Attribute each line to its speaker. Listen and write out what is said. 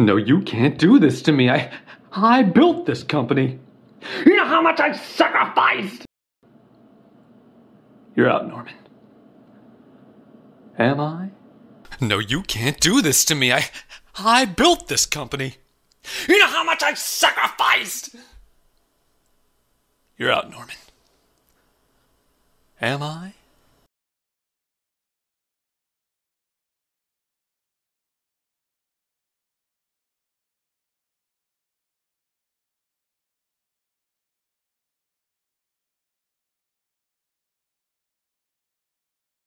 Speaker 1: No, you can't do this to me. I I built this company. You know how much I've sacrificed? You're out, Norman. Am I? No, you can't do this to me. I I built this company. You know how much I've sacrificed? You're out, Norman. Am I?